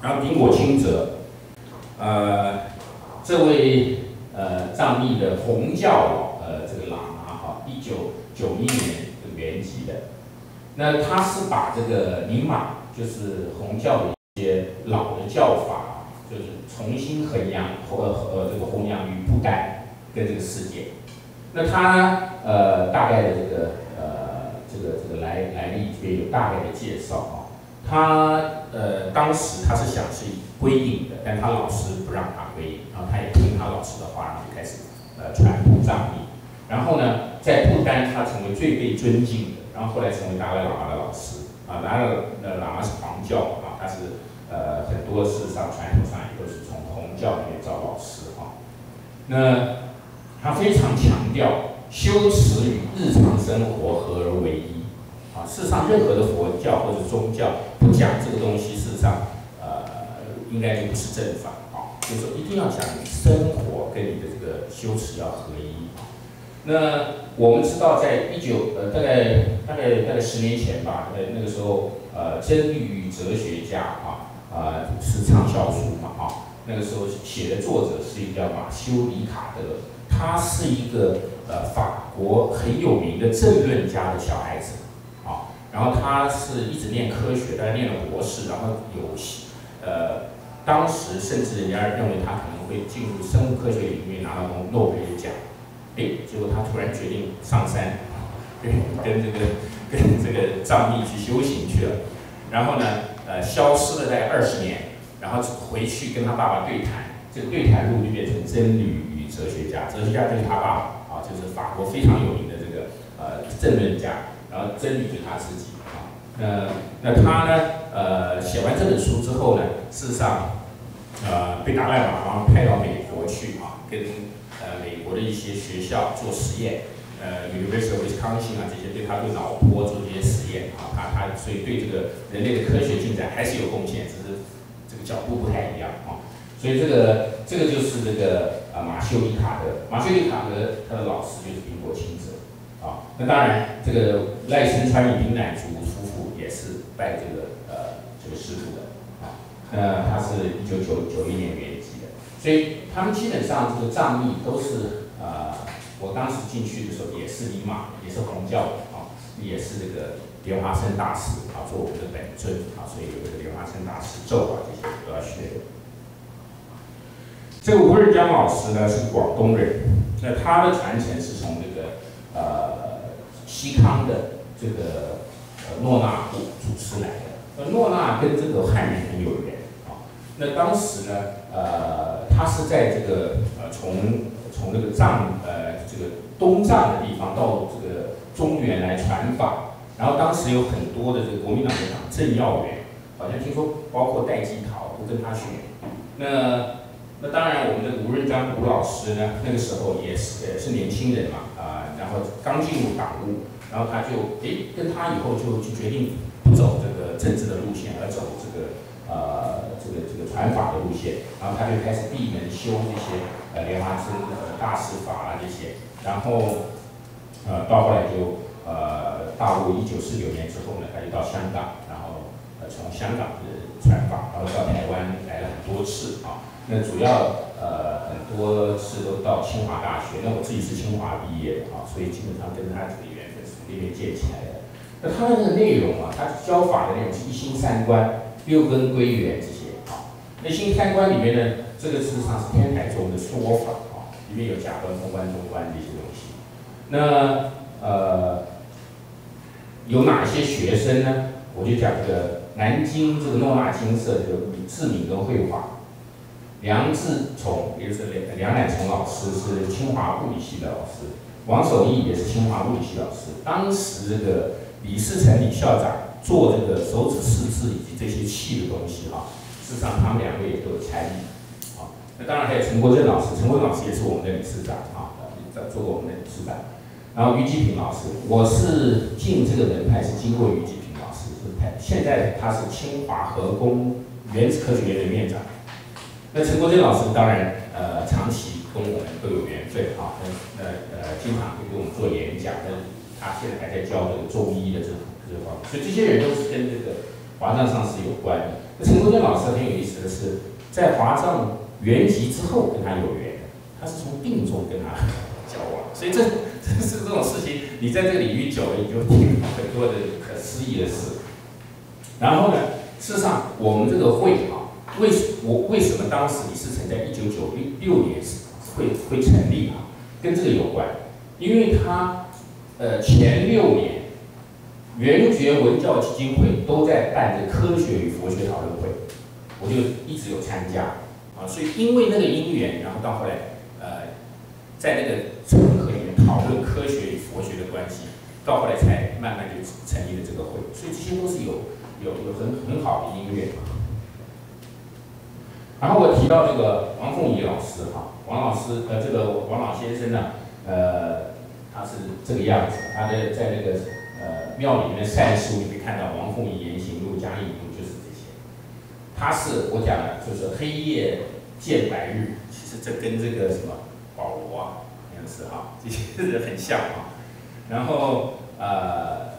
然后丁果清哲，呃，这位呃藏密的红教呃这个喇嘛哈，一九九一年圆寂的，那他是把这个尼玛就是红教的一些老的教法，就是重新弘扬和和这个弘扬于不丹跟这个世界。那他呃大概的这个呃这个这个来来历这边有大概的介绍啊。他呃当时他是想是归隐的，但他老师不让他归隐，然后他也听他老师的话，然后就开始呃传布藏密。然后呢，在不丹他成为最被尊敬的，然后后来成为达赖喇嘛的老师啊。达赖喇嘛是黄教啊，他是呃很多事上传统上也都是从红教里面找老师哈。那他非常强调修持与日常生活合而为一啊。事实上，任何的佛教或者宗教不讲这个东西，事实上呃应该就不是正法啊。就是说，一定要讲你生活跟你的这个修持要合一。那我们知道，在一九呃大概大概大概十年前吧，呃那个时候呃真理与哲学家啊啊是畅销书嘛啊。那个时候写的作者是一个叫马修里卡德。他是一个呃法国很有名的政论家的小孩子，然后他是一直念科学，他念了博士，然后有呃当时甚至人家认为他可能会进入生物科学领域拿到诺贝尔奖，哎，结果他突然决定上山，跟跟这个跟这个藏密去修行去了，然后呢呃消失了大概二十年，然后回去跟他爸爸对谈，这个对谈录就变成真理与。哲学家，哲学家就是他爸爸啊，就是法国非常有名的这个呃政论家，然后真理就他自己啊。那那他呢，呃，写完这本书之后呢，事实上，呃，被达赖喇嘛派到美国去啊，跟呃美国的一些学校做实验，呃，University of Wisconsin 啊这些对他对脑波做这些实验啊，他他所以对这个人类的科学进展还是有贡献，只是这个角度不太一样啊。所以这个这个就是这个。马修里卡德，马修里卡德他的老师就是苹果清泽，啊，那当然这个赖声川与丁乃竺夫妇也是拜这个呃这个师傅的，啊，那他是一九九九一年圆寂的，所以他们基本上这个藏密都是呃，我当时进去的时候也是尼玛，也是红教啊，也是这个莲花生大师啊做我们的本尊啊，所以有这个莲花生大师咒啊这些都要学。这个吴日江老师呢是广东人，那他的传承是从这个西康的这个呃诺纳主持来的。那诺纳跟这个汉人很有缘啊。那当时呢，呃，他是在这个呃从从这个藏呃这个东藏的地方到这个中原来传法，然后当时有很多的这个国民党的党政要员，好像听说包括戴季陶都跟他学，那。那当然，我们的吴润章吴老师呢，那个时候也是也是年轻人嘛，啊，然后刚进入党务，然后他就诶，跟他以后就就决定不走这个政治的路线，而走这个呃这个这个传法的路线，然后他就开始闭门修这些呃莲花生呃大师法啊这些，然后呃到后来就呃大陆一九四九年之后呢，他就到香港，然后呃从香港的传法，然后到台湾来了很多次啊。那主要呃很多次都到清华大学，那我自己是清华毕业的啊，所以基本上跟他这个缘分是从那边建起来的。那他的内容啊，他教法的内容是一心三观、六根归元这些啊。一心三观里面呢，这个事实上是天台宗的说法啊，里面有假观、空观、中观这些东西。那呃有哪些学生呢？我就讲这个南京这个诺纳金色这个智敏跟绘画。梁志崇，也就是梁梁乃崇老师，是清华物理系的老师。王守义也是清华物理系老师。当时这个李世成李校长做这个手指试字以及这些器的东西哈，事实上他们两位也都有参与。啊，那当然还有陈国正老师，陈国正老师也是我们的理事长啊，在做过我们的理事长。然后于继平老师，我是进这个门派是经过于继平老师，是派，现在他是清华核工原子科学院的院长。那陈国珍老师当然，呃，长期跟我们都有缘分啊，那呃呃，经常会给我们做演讲，那他现在还在教这个中医的这这方面，所以这些人都是跟这个华藏上师有关的。那陈国珍老师很有意思的是，在华藏圆寂之后跟他有缘，他是从病中跟他交往，所以这这是这种事情，你在这个领域久了，你就听很多的可思议的事。然后呢，事实上我们这个会，为什我为什么当时李世成在一九九六六年会会成立啊？跟这个有关，因为他呃前六年。圆觉文教基金会都在办这科学与佛学讨论会，我就一直有参加啊，所以因为那个因缘，然后到后来，呃，在那个场合里面讨论科学与佛学的关系，到后来才慢慢就成立了这个会，所以这些都是有有有很很好的因缘。然后我提到这个王凤仪老师哈，王老师呃这个王老先生呢，呃，他是这个样子，他的在那个。呃，庙里面的善书，你可以看到王凤仪言行录、嘉应录，就是这些。他是我讲的，就是黑夜见白日，其实这跟这个什么保罗啊，那样是哈，这些人很像啊。然后呃，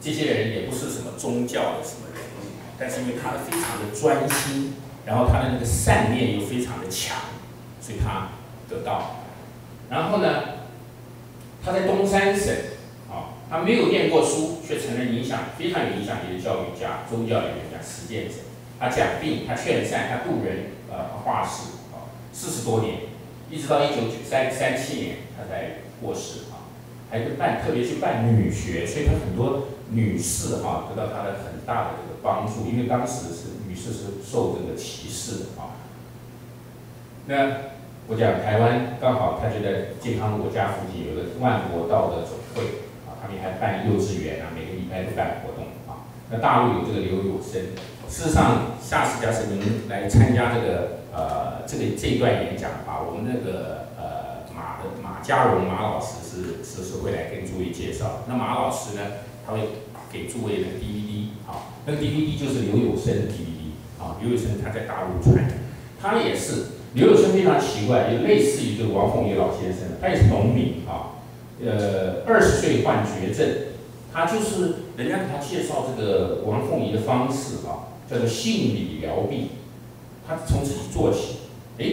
这些人也不是什么宗教的什么人，但是因为他非常的专心，然后他的那个善念又非常的强，所以他得到。然后呢，他在东三省。啊他没有念过书，却成了影响非常有影响力的教育家、宗教理论家、实践者。他讲病，他劝善，他渡人，呃，化世，啊，四十多年，一直到一九九三三七年，他才过世，啊，还办特别去办女学，所以他很多女士，哈，得到他的很大的这个帮助，因为当时是女士是受这个歧视的，啊。那我讲台湾刚好，他就在健康我家附近有个万国道的总会啊。他们还办幼稚园啊，每个礼拜都办活动啊。那大陆有这个刘有生，事实上，下次假设您来参加这个呃这个这一段演讲啊，我们那个马的马家荣马老师是是是会来跟诸位介绍。那马老师呢，他会给诸位那个 DVD 啊，那个 DVD 就是刘有生的 DVD 啊。刘有生他在大陆传，他也是刘有生非常奇怪，也类似于这个王凤仪老先生，他也是农民啊。呃，二十岁患绝症，他就是人家给他介绍这个王凤仪的方式啊，叫做性理疗病。他从自己做起，哎，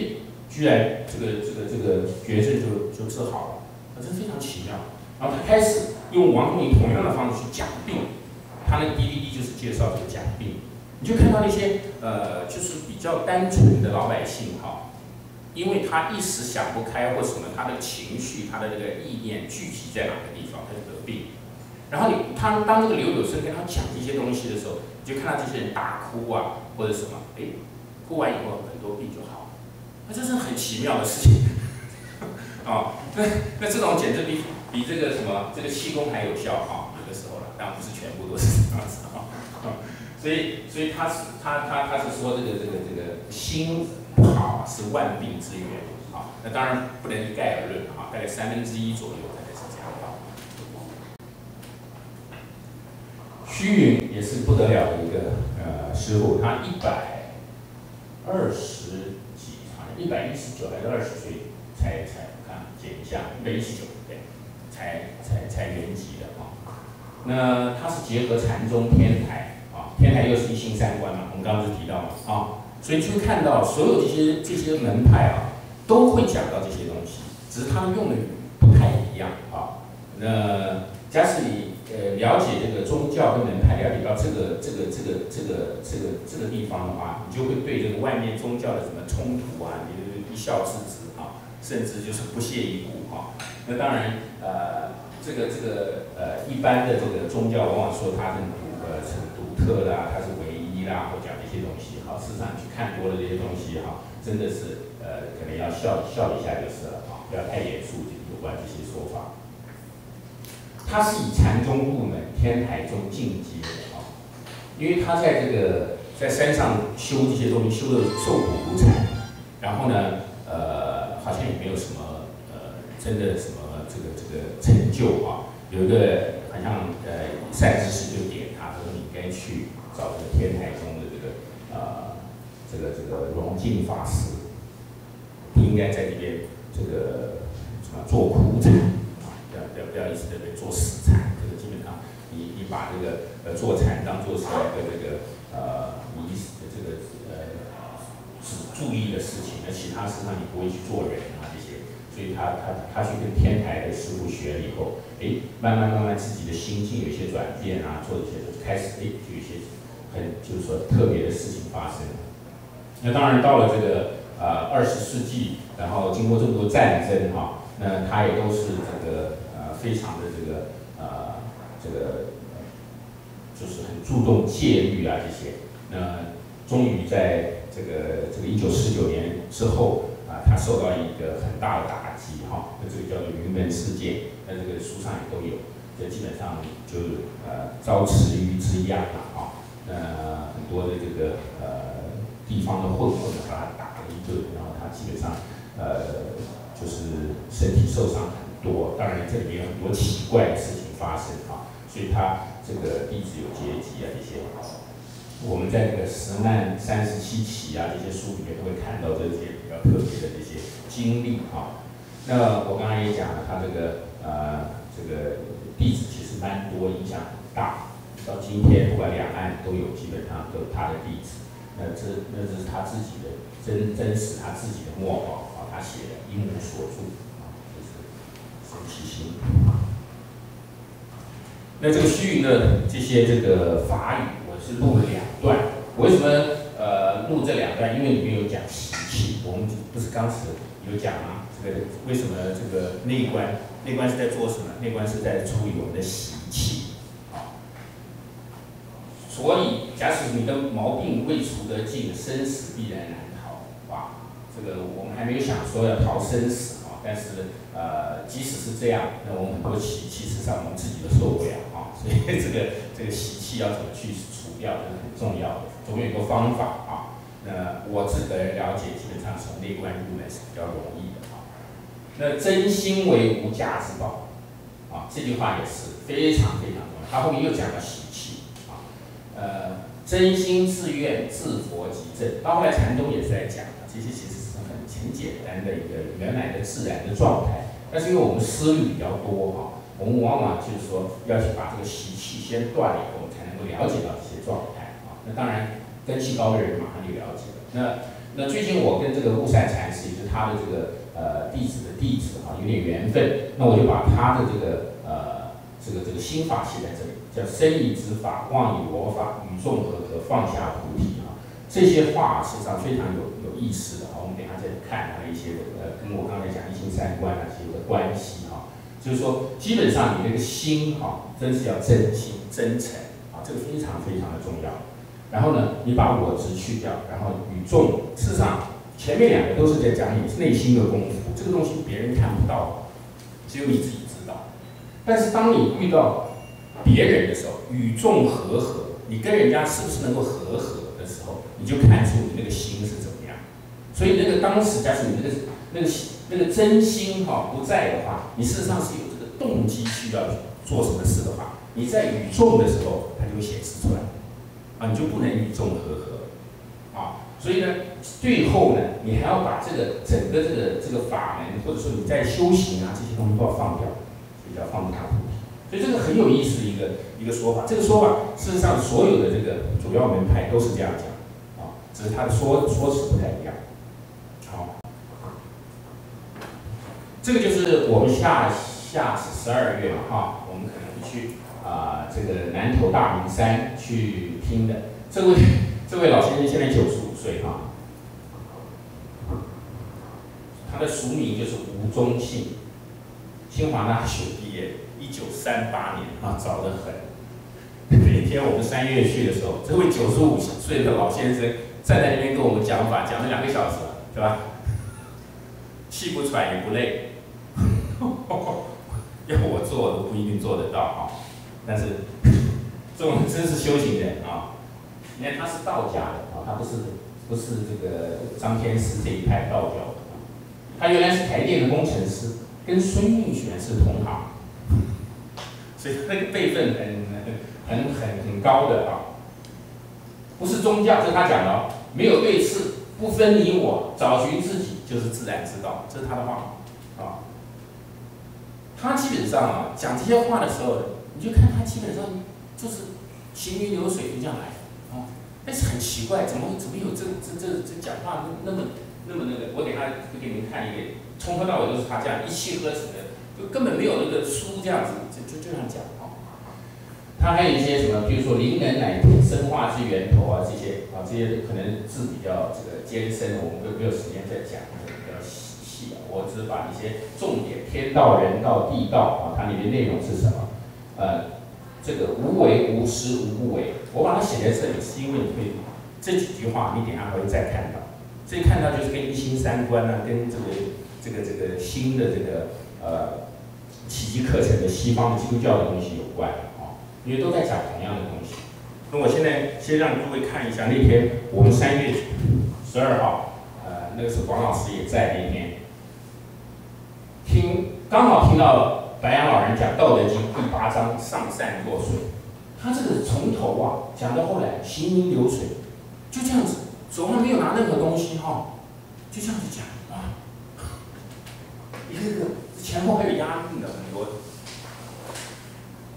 居然这个这个这个绝症就就治好了，啊，这非常奇妙。然后他开始用王凤仪同样的方式去讲病，他那个 DVD 就是介绍这个讲病，你就看到那些呃，就是比较单纯的老百姓哈。因为他一时想不开或什么，他的情绪、他的那个意念聚集在哪个地方，他就得病。然后你他当那个刘有生跟他讲这些东西的时候，你就看到这些人大哭啊，或者什么，哎，哭完以后很多病就好了，那这是很奇妙的事情。啊，那那这种简直比比这个什么这个气功还有效哈，有的时候了，但不是全部都是这样子啊。所以所以他是他他他是说这个这个这个心。好是万病之源，啊，那当然不能一概而论啊，大概三分之一左右大概是这样的。虚云也是不得了的一个呃师傅，他一百二十，一百一十九还是二十岁才才看减一下，一百一十九对，才才才圆寂的啊。那他是结合禅宗天台啊，天台又是一心三观嘛，我们刚刚是提到嘛啊。所以就看到所有这些这些门派啊，都会讲到这些东西，只是他们用的语不太一样啊。那假使你呃了解这个宗教跟门派，了解到这个这个这个这个这个这个地方的话，你就会对这个外面宗教的什么冲突啊，你就一笑置之啊，甚至就是不屑一顾啊。那当然呃，这个这个呃一般的这个宗教往往说它很独呃很独特的啊，它是唯一啦，或讲这些东西。市场去看多了这些东西哈，真的是呃，可能要笑笑一下就是了啊，不要太严肃有关这些说法。他是以禅宗入门，天台宗进阶的啊，因为他在这个在山上修这些东西，修的受苦无禅，然后呢，呃，好像也没有什么呃，真的什么这个这个成就啊。有一个好像呃善知识就点他说，你应该去找这个天台宗的这个呃。这个这个荣净法师不应该在这边这个什么做苦禅，不要一直在这边做死禅，这个基本上你你把这个呃做禅当做是一个这个呃你这个呃是注意的事情，那其他事上你不会去做人啊这些，所以他他他去跟天台的师傅学了以后，哎，慢慢慢慢自己的心境有一些转变啊，做一些开始哎就有些很就是说特别的事情发生。那当然到了这个呃二十世纪，然后经过这么多战争哈，那他也都是这个非常的这个呃这个就是很注重戒律啊这些，那终于在这个这个一九四九年之后啊，他受到一个很大的打击哈，那这个叫做云门事件，那这个书上也都有，这基本上就呃遭池鱼之殃了啊，那很多的这个呃。地方的混混把他打了一顿，然后他基本上，呃，就是身体受伤多。当然，这里面有很多奇怪的事情发生啊，所以他这个弟子有阶级啊这些。我们在这个十难三十七起啊这些书里面都会看到这些比较特别的这些经历啊。那我刚才也讲了，他这个呃这个弟子其实蛮多，影响很大。到今天，不管两岸都有，基本上都有他的弟子。那这那这是他自己的真真实他自己的墨宝啊，他写的一无所著，神奇心。那这个虚云的这些这个法语，我是录了两段。为什么呃录这两段？因为里面有讲习气，我们不是刚才有讲吗？这个为什么这个内观？内观是在做什么？内观是在处理我们的习气。所以，假使你的毛病未除得尽，生死必然难逃。啊，这个我们还没有想说要逃生死。但是，呃，即使是这样，那我们很多习气，事实上我们自己都受不了啊。所以，这个这个习气要怎么去除掉，这是很重要的。总有一个方法啊。那我自个人了解，基本上从内观入门是比较容易的啊。那真心为无价之宝啊，这句话也是非常非常重要。他后面又讲了习气啊。呃，真心自愿自佛即正。到后来禅宗也是在讲这些其实很简单的一个原来的自然的状态。但是因为我们思虑比较多哈，我们往往就是说要去把这个习气先断了以后，才能够了解到这些状态啊。那当然根气高的人马上就了解了。那那最近我跟这个悟善禅师也是他的这个呃弟子的弟子啊，有点缘分。那我就把他的这个呃这个这个心法写在这里。叫生以之法，妄以我法，与众合合，放下菩提啊！这些话实际上非常有有意思的哈。我们等下再看它一些的呃，跟我刚才讲一心三观啊这些的关系哈。就是说，基本上你那个心哈，真是要真心真诚啊，这个非常非常的重要。然后呢，你把我执去掉，然后与众，事实上前面两个都是在讲你内心的功夫，这个东西别人看不到，只有你自己知道。但是当你遇到别人的时候，与众和合，你跟人家是不是能够和合，你就看出你那个心是怎么样。所以那个当时，假使你那个那个那个真心哈不在的话，你事实上是有这个动机去要做什么事的话，你在与众的时候，它就会显示出来，啊，你就不能与众和合，啊，所以呢，最后呢，你还要把这个整个这个这个法门，或者说你在修行啊这些东西都要放掉，所以要放大菩提。所以这个很有意思的一个一个说法，这个说法事实上所有的这个主要门派都是这样讲，只是他的说说辞不太一样。好，这个就是我们下下十二月哈，我们可能去啊这个南头大明山去听的。这位这位老先生现在九十五岁哈，他的俗名就是吴宗信，清华大学毕业。一九三八年啊，早得很。那天我们三月去的时候，这位九十五岁的老先生站在那边跟我们讲法，讲了两个小时，对吧？气不喘也不累，要我做都不一定做得到啊。但是这种真是修行人啊！你看他是道家的啊，他不是不是这个张天师这一派道教的，他原来是台电的工程师，跟孙运璇是同行。所以他那个辈分很很很很高的啊，不是宗教，这是他讲的，没有对次，不分你我，找寻自己就是自然之道，这是他的话。啊。他基本上啊讲这些话的时候，你就看他基本上就是行云流水就这样来，啊，但是很奇怪，怎么怎么有这这这这讲话那么那么那个？我给他给你们看一个，从头到尾都是他这样一气呵成的，就根本没有那个书这样子，就就这样讲。它。还有一些什么，比如说灵人乃生化之源头啊，这些啊这些可能字比较这个艰深，我们都没有时间再讲。比较细细啊我只把一些重点，天道、人道、地道啊，它里面内容是什么？呃，这个无为、无实、无不为，我把它写在这里，是因为你会这几句话，你等下会再看到。这看到就是跟一心三观啊，跟这个这个这个新的这个呃奇迹课程的西方基督教的东西有关，因为都在讲同样的东西。那我现在先让各位看一下那天我们三月十二号，呃，那个时候广老师也在那天。听，刚好听到白杨老人讲《道德经》第八章“上善若水”，他这个从头啊讲到后来，行云流水，就这样子，手上没有拿任何东西哈，就这样子讲啊，一个个前后还有押韵的很多。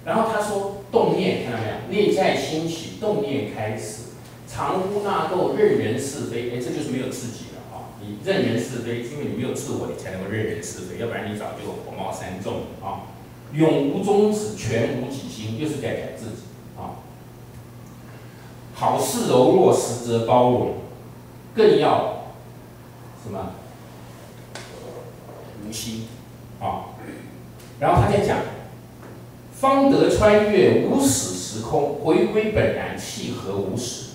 然后他说：“动念，看到没有？内在兴起，动念开始，藏污纳垢，任人是非。哎，这就是没有自己了啊。”你任人是非，因为你没有自我，你才能够任人是非，要不然你早就火冒三丈啊！永无终止，全无己心，又是在讲自己啊！好事柔弱，实则包容，更要什么？无心啊！然后他在讲，方得穿越无始时空，回归本然，契合无始，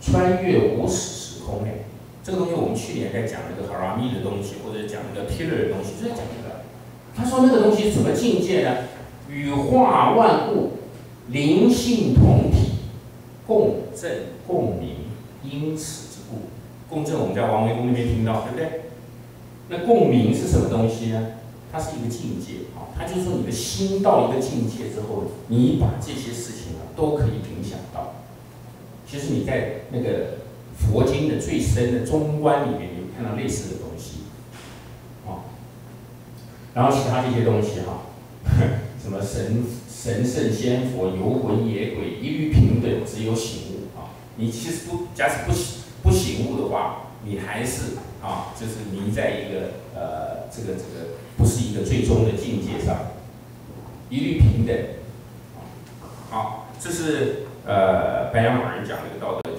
穿越无始时空哎。这个东西我们去年在讲那个哈拉密的东西，或者讲那个 Pillar 的东西，就在讲这个。他说那个东西什么境界呢？羽化万物，灵性同体，共振共鸣，因此之故。共振我们在王维公那边听到，对不对？那共鸣是什么东西呢？它是一个境界啊。它就是说你的心到一个境界之后，你把这些事情啊都可以影响到。其实你在那个。佛经的最深的中观里面，有看到类似的东西，啊，然后其他这些东西哈，什么神神圣仙佛游魂野鬼一律平等，只有醒悟啊。你其实不，假使不醒不醒悟的话，你还是啊，就是迷在一个呃这个这个不是一个最终的境界上，一律平等。好，这是呃白羊老人讲的一个道德。